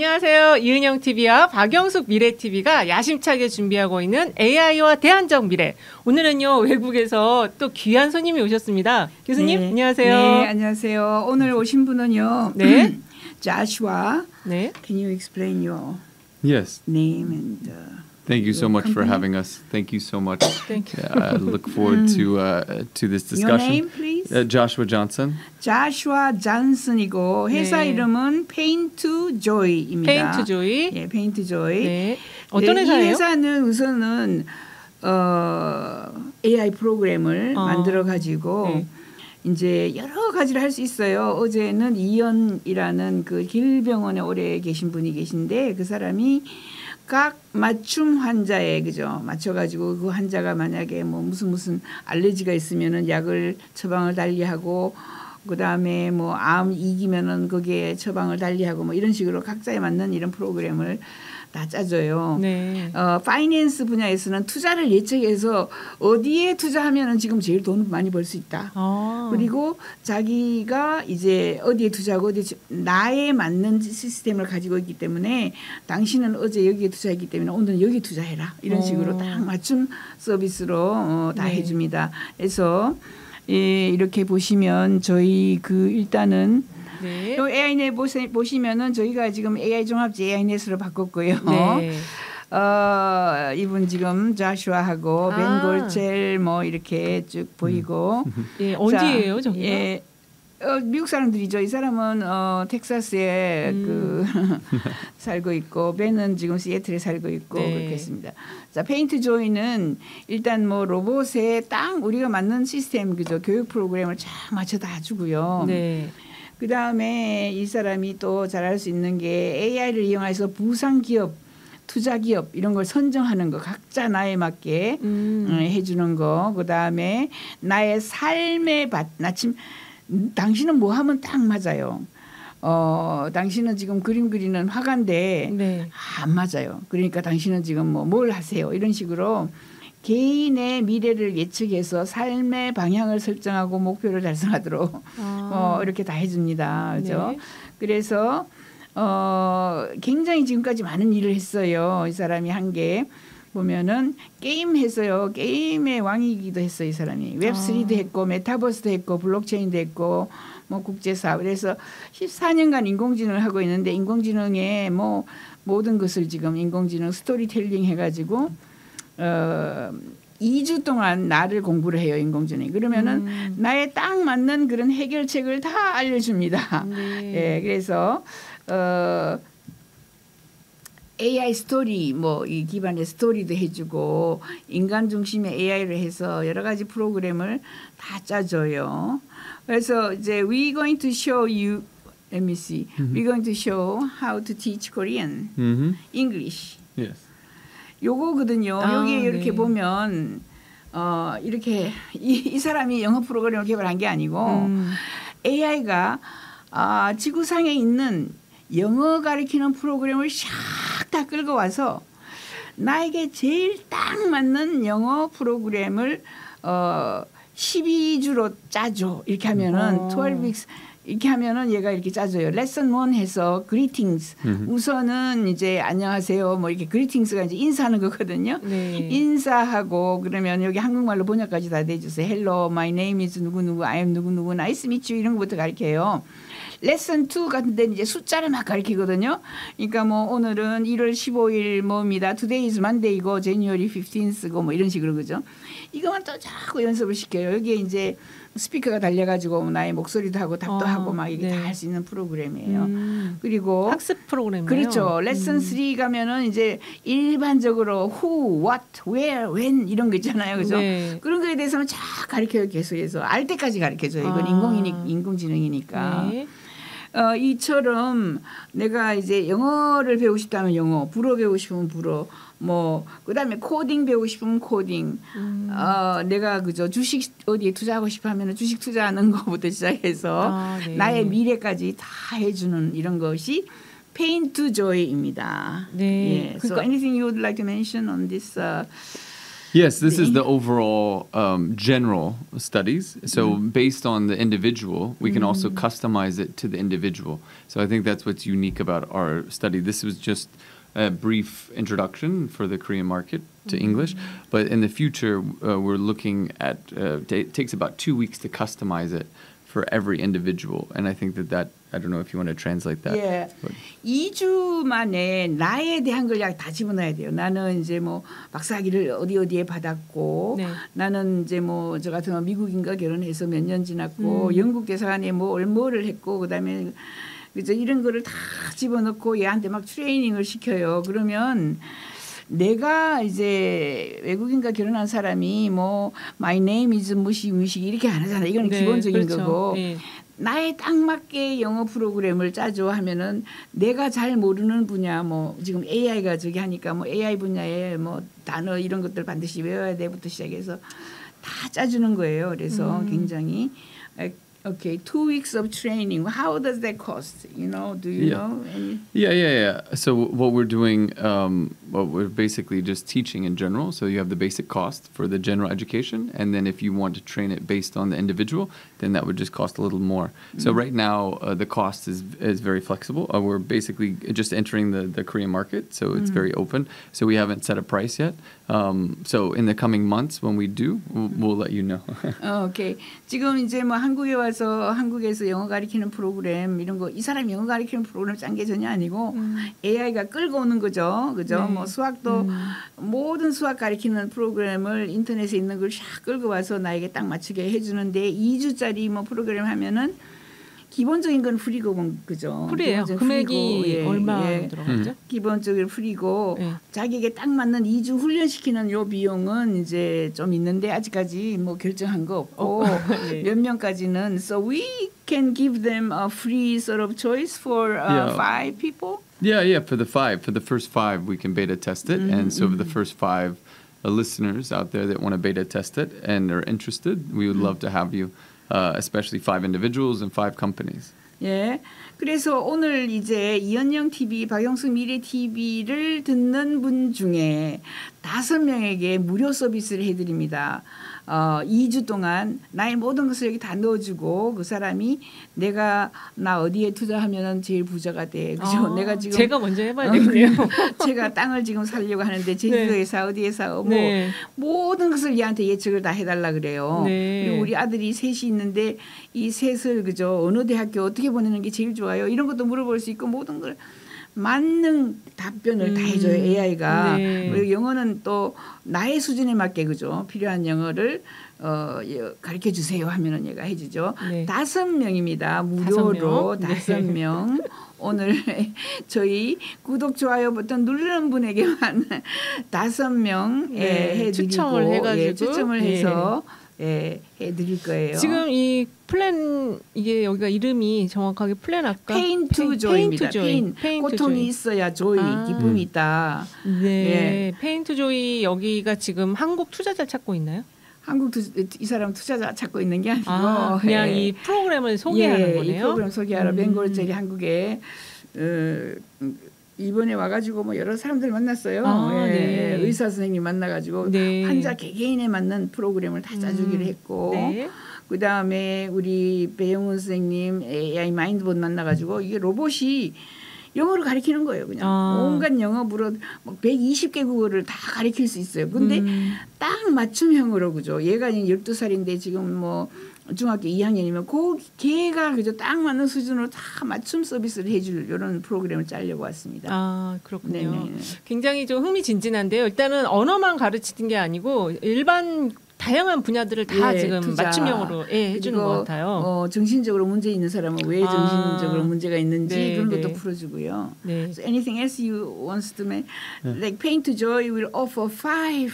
안녕하세요. 이은영 TV와 박영숙 미래 TV가 야심차게 준비하고 있는 AI와 대안적 미래. 오늘은요 외국에서 또 귀한 손님이 오셨습니다. 교수님 네. 안녕하세요. 네, 안녕하세요. 오늘 오신 분은요. 네. Joshua. 네. Can you explain your Yes. name and uh, Thank you so Your much for company? having us. Thank you so much. Thank you. Yeah, I look forward to uh, to this your discussion. name, please? Uh, Joshua Johnson. Joshua Johnson이고 회사 네. 이름은 Paint to Joy입니다. 페인트 조이. 예, Paint to Joy. 네. 어떤 네, 이 회사예요? 회사는 우선은 어, AI 프로그램을 어. 만들어 가지고 네. 이제 여러 가지를 할 수 있어요. 어제는 이연이라는 그 길병원에 오래 계신 분이 계신데 그 사람이 각 맞춤 환자에 그죠? 맞춰가지고 그 환자가 만약에 뭐 무슨 무슨 알레르기가 있으면은 약을 처방을 달리하고 그 다음에 뭐 암 이기면은 거기에 처방을 달리하고 뭐 이런 식으로 각자에 맞는 이런 프로그램을 다 짜줘요. 네. 어, finance 분야에서는 투자를 예측해서 어디에 투자하면은 지금 제일 돈 많이 벌 수 있다. 아. 그리고 자기가 이제 어디에 투자하고 어디에 투- 나에 맞는 시스템을 가지고 있기 때문에 당신은 어제 여기에 투자했기 때문에 오늘은 여기 투자해라 이런 어. 식으로 딱 맞춤 서비스로 어, 다 네. 해줍니다. 그래서 예, 이렇게 보시면 저희 그 일단은 네. 요 AI넷 보시, 보시면은 저희가 지금 AI 종합지 AI넷으로 바꿨고요. 네. 어, 이분 지금 자슈아하고 아. 벤 골첼 뭐 이렇게 쭉 보이고 예, 어디예요, 자, 저기가? 예. 어, 미국 사람들이죠. 이 사람은 어, 텍사스에 음. 그 살고 있고 벤은 지금 시애틀에 살고 있고 네. 그렇겠습니다. 자, 페인트 조이는 일단 뭐 로봇에 딱 우리가 맞는 시스템 그죠 교육 프로그램을 쫙 맞춰 다 주고요. 네. 그 다음에 이 사람이 또 잘할 수 있는 게 AI를 이용해서 부상 기업, 투자 기업 이런 걸 선정하는 거 각자 나에 맞게 음. 어, 해주는 거. 그 다음에 나의 삶의 밭. 나침 음, 당신은 뭐 하면 딱 맞아요. 어, 당신은 지금 그림 그리는 화가인데 네. 안 맞아요. 그러니까 당신은 지금 뭐 뭘 하세요? 이런 식으로 개인의 미래를 예측해서 삶의 방향을 설정하고 목표를 달성하도록 아. 어, 이렇게 다 해줍니다. 그죠? 네. 그래서 어, 굉장히 지금까지 많은 일을 했어요. 이 사람이 한 게 보면은 게임 했어요. 게임의 왕이기도 했어요. 이 사람이 Web3도 아. 했고 메타버스도 했고 블록체인도 했고 뭐 국제사업 그래서 14년간 인공지능을 하고 있는데 인공지능의 뭐 모든 것을 지금 인공지능 스토리텔링 해가지고 어 2주 동안 나를 공부를 해요 인공지능이 그러면은 음. 나에 딱 맞는 그런 해결책을 다 알려줍니다. 네. 예, 그래서 어 AI 스토리 뭐 이 기반의 스토리도 해주고 인간 중심의 AI를 해서 여러 가지 프로그램을 다 짜줘요. 그래서 이제 we going to show you let me see we going to show how to teach Korean Mm-hmm. English Yes. 요거거든요. 아, 여기 이렇게 네. 보면 어 이렇게 이, 이 사람이 영어 프로그램을 개발한 게 아니고 음. AI가 아, 지구상에 있는 영어 가르치는 프로그램을 샥 다 끌고 와서 나에게 제일 딱 맞는 영어 프로그램을 어 12주로 짜줘. 이렇게 하면은 어. 12 weeks 이렇게 하면은 얘가 이렇게 짜줘요. 레슨 1 해서 greetings. 우선은 이제 안녕하세요. 뭐 이렇게 greetings가 이제 인사하는 거거든요. 네. 인사하고 그러면 여기 한국말로 번역까지 다 돼 주세요. Hello, my name is 누구 누구, I am 누구 누구, nice to meet you 이런 것부터 가르쳐요. 레슨 2 같은 데는 이제 숫자를 막 가르치거든요. 그러니까 뭐 오늘은 1월 15일 뭐입니다. Today is Monday이고 January 15th고 뭐 이런 식으로 그죠. 이거만 또 자꾸 연습을 시켜요. 여기에 이제 스피커가 달려가지고 나의 목소리도 하고 답도 어, 하고 막 이게 네. 다할 수 있는 프로그램이에요. 음. 그리고 학습 프로그램이요. 그렇죠. 레슨 3 가면은 이제 일반적으로 who, what, where, when 이런 거 있잖아요. 그죠? 네. 그런 거에 대해서는 쫙 가르쳐요. 계속해서 알 때까지 가르쳐줘요. 이건 아. 인공이니 인공지능이니까. 네. 어, 이처럼 내가 이제 영어를 배우고 싶다면 영어, 불어 배우고 싶으면 불어, 뭐 그다음에 코딩 배우고 싶으면 코딩. 음. 어, 내가 그저 주식 어디에 투자하고 싶으면 주식 투자하는 것부터 시작해서 아, 네. 나의 미래까지 다 해주는 이런 것이 Pain to Joy입니다. 네. 예. So 그러니까- anything you would like to mention on this uh, Yes, this is the overall um, general studies. So, based on the individual, we can also customize it to the individual. So, I think that's what's unique about our study. This was just a brief introduction for the Korean market to English, but in the future, uh, we're looking at uh, ta- it takes about two weeks to customize it for every individual. And I think that that, I don't know if you want to translate that. 예. but- 2주 만에 나에 대한 걸 다 집어넣어야 돼요. 나는 이제 뭐 박사학위를 어디 어디에 받았고 네. 나는 이제 뭐 저 같은 경우 미국인과 결혼해서 몇 년 지났고 음. 영국 대사관에 뭐 뭐를 했고 그다음에 그죠 이런 거를 다 집어넣고 얘한테 막 트레이닝을 시켜요. 그러면 내가 이제 외국인과 결혼한 사람이 뭐 my name is 무시 무시 이렇게 안 하잖아. 이거는 네, 기본적인 그렇죠. 거고 예. 나에 딱 맞게 영어 프로그램을 짜줘 하면은 내가 잘 모르는 분야 뭐 지금 AI가 저기 하니까 뭐 AI 분야에 뭐 단어 이런 것들 반드시 외워야 돼부터 시작해서 다 짜주는 거예요. 그래서 음. 굉장히 okay two weeks of training how does that cost you know do you Yeah. know any Yeah, yeah, yeah. So what we're doing, um, well, we're basically just teaching in general. So you have the basic cost for the general education, and then if you want to train it based on the individual, then that would just cost a little more. So right now, uh, the cost is is very flexible. Uh, we're basically just entering the the Korean market, so it's very open. So we haven't set a price yet. Um, so in the coming months, when we do, we'll, we'll let you know. 어, 오케이. 지금 이제 뭐 한국에 와서 한국에서 영어 가르치는 프로그램 이런 거 이 사람 영어 가르치는 프로그램 짠 게 전혀 아니고 AI가 끌고 오는 거죠. 그죠? 네. 뭐 수학도 모든 수학 가르치는 프로그램을 인터넷에 있는 걸 샥 끌고 와서 나에게 딱 맞추게 해 주는데 2주짜리 뭐 프로그램 하면은 기본적인 건 프리고 뭐, 그죠? 프리예요. 기본적인 금액이 프리고, 예, 얼마 예. 들어가죠? 기본적으로 프리고 네. 자기에게 딱 맞는 2주 훈련시키는 요 비용은 이제 좀 있는데 아직까지 뭐 결정한 거 없고 예. 몇 명까지는 so we can give them a free sort of choice for uh, Yeah. five people. Yeah, yeah. For the five, for the first five, we can beta test it, and so for the first five uh, listeners out there that want to beta test it and are interested, we would love to have you, uh, especially five individuals and five companies. 예. 그래서 오늘 이제 이현영 TV, 박영수 미래 TV를 듣는 분 중에 다섯 명에게 무료 서비스를 해드립니다. 어, 2주 동안 나의 모든 것을 여기 다 넣어주고 그 사람이 내가 나 어디에 투자하면 제일 부자가 돼. 그죠? 아, 내가 지금 제가 먼저 해봐야 되겠네요. 제가 땅을 지금 살려고 하는데 제주도에 사 어디에 사뭐 네. 모든 것을 얘한테 예측을 다 해달라 그래요. 네. 그리고 우리 아들이 셋이 있는데 이 셋을 그죠 어느 대학교 어떻게 보내는 게 제일 좋아요 이런 것도 물어볼 수 있고 모든 걸 맞는 답변을 다 음. 해줘요 AI가 네. 그리고 영어는 또 나의 수준에 맞게 그죠 필요한 영어를 어, 가르쳐 주세요 하면은 얘가 해주죠. 네. 다섯 명입니다. 다섯 무료로 명. 네. 다섯 명. 오늘 저희 구독 좋아요 버튼 누르는 분에게만 다섯 명 예, 네, 해드리고 추첨을 해가지고. 예, 추첨을 예. 해서 예, 해드릴 거예요. 지금 이 플랜 이게 여기가 이름이 정확하게 플랜 아까 pain to pain- joy입니다. Pain to joy. Pain, pain to 고통이 joy. 있어야 joy, 아. 기쁨이 있다. 네, 페인트 조이 여기가 지금 한국 투자자 찾고 있나요? 한국 투, 이 사람 투자자 찾고 있는 게 아니고 아, 그냥 예. 이 프로그램을 소개하는 예, 거네요. 이 프로그램 소개하러 음. 벵골짜리 한국에 어, 이번에 와가지고 뭐 여러 사람들 만났어요. 아, 예, 네. 의사 선생님 만나가지고 네. 환자 개개인에 맞는 프로그램을 다 짜주기로 음, 했고 네. 그 다음에 우리 배영훈 선생님 AI 마인드봇 만나가지고 이게 로봇이 영어를 가리키는 거예요. 그냥 아. 온갖 영어부로 뭐 120개국어를 다 가리킬 수 있어요. 근데 음. 딱 맞춤형으로 그죠. 얘가 지금 12살인데 지금 뭐 중학교 2학년이면 그 걔가 그죠 딱 맞는 수준으로 다 맞춤 서비스를 해줄 이런 프로그램을 짜려고 왔습니다. 아 그렇군요. 네네. 굉장히 좀 흥미진진한데요. 일단은 언어만 가르치는 게 아니고 일반 다양한 분야들을 다 예, 지금 투자. 맞춤형으로 예, 해주는 것 같아요. 어, 정신적으로 문제 있는 사람은 왜 아. 정신적으로 문제가 있는지 네, 그런 네. 것도 풀어주고요. 네. So anything else you wants to make? Like Pain to Joy will offer five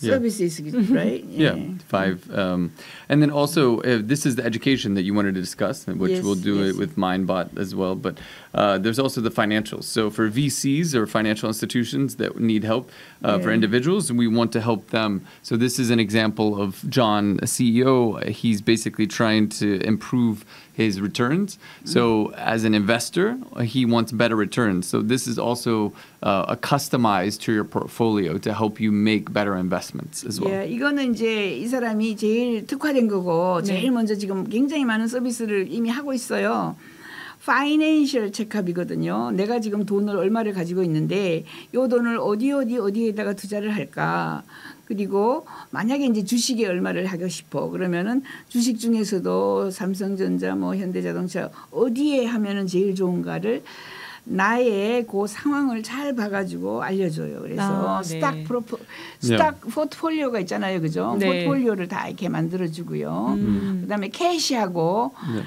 Yeah. services, right? Yeah, five. Um, and then also, uh, this is the education that you wanted to discuss, which Yes, we'll do yes. it with MindBot as well. But uh, there's also the financials. So for VCs or financial institutions that need help uh, for individuals, we want to help them. So this is an example of John, a CEO. He's basically trying to improve his returns. So as an investor, uh, he wants better returns. So this is also uh, a customized to your portfolio to help you make better investments as well. 예, 이거는 이제 이 사람이 제일 특화된 거고 네. 제일 먼저 지금 굉장히 많은 서비스를 이미 하고 있어요. 파이낸셜 체크업이거든요. 내가 지금 돈을 얼마를 가지고 있는데 요 돈을 어디 어디 어디에다가 투자를 할까? 그리고 만약에 이제 주식에 얼마를 하고 싶어 그러면은 주식 중에서도 삼성전자 뭐 현대자동차 어디에 하면은 제일 좋은가를 나의 그 상황을 잘 봐가지고 알려줘요. 그래서 아, 네. 스탁 프로포 스탁 포트폴리오가 있잖아요, 그죠? 네. 포트폴리오를 다 이렇게 만들어주고요. 음. 그다음에 캐시하고 네.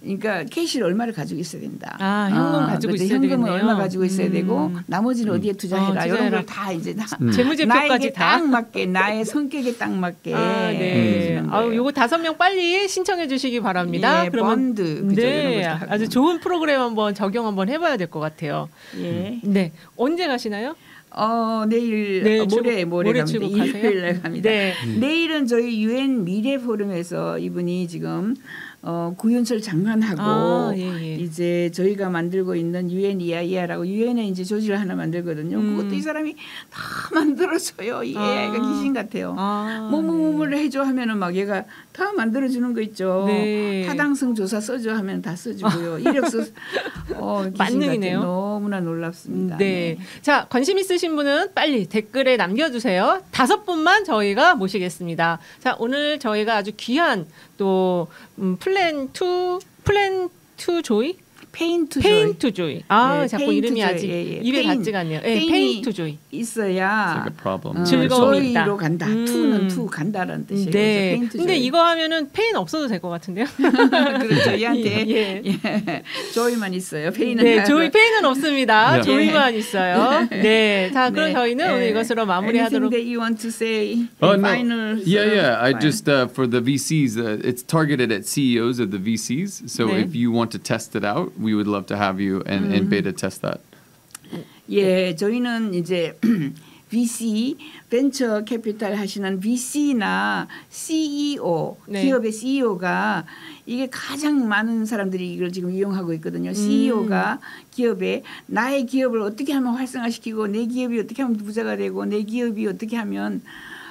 그러니까 캐시를 얼마를 가지고 있어야 된다. 아, 현금 가지고 그렇죠. 있어야 현금은 되겠네요. 얼마 가지고 있어야 음. 되고 나머지는 어디에 투자해라. 어, 이런. 걸 다 이제 다 재무제표까지. 딱 맞게 나의 성격에 딱 맞게 아, 네. 아유, 거예요. 요거 다섯 명 빨리 신청해 주시기 바랍니다. 예, 그러면 펀드 그죠? 네. 아주 좋은 프로그램 한번 적용 한번 해 봐야 될 것 같아요. 예. 네, 언제 가시나요? 어 내일 내일 어, 모레 모레 모레 갑니다. 일요일 날 갑니다. 네. 내일은 저희 유엔 미래 포럼에서 이분이 지금 어, 구윤철 장관하고 아, 예, 예. 이제 저희가 만들고 있는 유엔 이아이아라고 유엔에 이제 조직을 하나 만들거든요. 음. 그것도 이 사람이 다 만들어줘요. 이 아. AI가 귀신 같아요. 아, 뭐뭐뭐를 해줘 하면은 막 얘가 다 만들어주는 거 있죠. 네. 타당성 조사 써줘 하면 다 써주고요. 이력서 어, 귀신 만능이네요. 너무나 놀랍습니다. 네. 자, 관심 있으신 분은 빨리 댓글에 남겨주세요. 다섯 분만 저희가 모시겠습니다. 자, 오늘 저희가 아주 귀한 또 음, plan to plan to joy pain to pain to joy. 아, 네, 자꾸 이름이 to 아직 joy. 예, 예. 입에 pain. 닿지가 않네요. 예, pain이 pain to joy. 있어야. 어, 즐거움이 있다. joy로 간다. 음. to는 to 간다라는 뜻이에요. 네. pain to 근데 joy. 이거 하면은 pain 없어도 될 것 같은데요. 그렇죠. 얘한테 예. 예. 조이만 있어요. 페인은 네, 조이 페인은 없습니다. 네. 조이만 있어요. 네. 자, 그럼 네. 저희는 예. 오늘 이것으로 마무리하도록 Anything that you want to say? Oh no! Final Yeah, yeah. I just uh, for the VCs, uh, it's targeted at CEOs of the VCs. So 네. if you want to test it out, we would love to have you and, and beta test that. 예, 저희는 이제 VC 벤처 캐피탈 하시는 VC나 CEO 네. 기업의 CEO가 이게 가장 많은 사람들이 이걸 지금 이용하고 음. 있거든요. CEO가 기업에 나의 기업을 어떻게 하면 활성화시키고 내 기업이 어떻게 하면 부자가 되고 내 기업이 어떻게 하면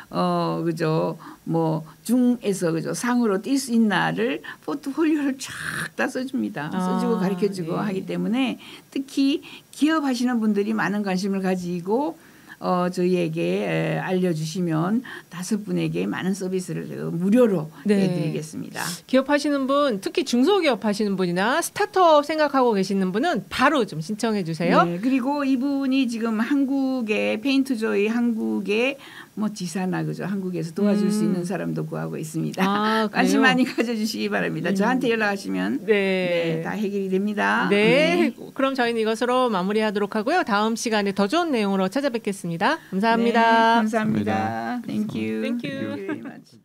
어 그죠 뭐 중에서 그죠 상으로 뛸 수 있나를 포트폴리오를 쫙 다 써줍니다. 아, 써주고 가르쳐주고 네. 하기 때문에 특히 기업 하시는 분들이 많은 관심을 가지고 어 저희에게 에, 알려주시면 다섯 분에게 많은 서비스를 어, 무료로 네. 해드리겠습니다. 기업 하시는 분, 특히 중소기업 하시는 분이나 스타트업 생각하고 계시는 분은 바로 좀 신청해 주세요. 네, 그리고 이분이 지금 한국의 페인트조이 한국의 뭐 지사나 그죠 한국에서 도와줄 수 음. 있는 사람도 구하고 있습니다. 아, 관심? 많이 가져주시기 바랍니다. 저한테 연락하시면 네. 네, 다 해결이 됩니다. 네. 그럼 저희는 이것으로 마무리하도록 하고요. 다음 시간에 더 좋은 내용으로 찾아뵙겠습니다. 감사합니다. 네, 감사합니다. Thank you. Thank you. very much.